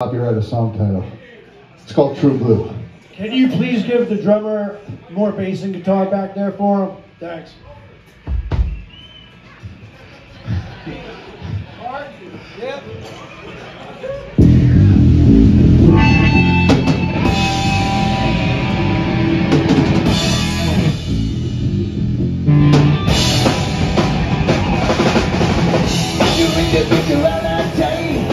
copyright a song title. It's called True Blue. Can you please give the drummer more bass and guitar back there for him? Thanks. Yep. You read of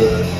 Never.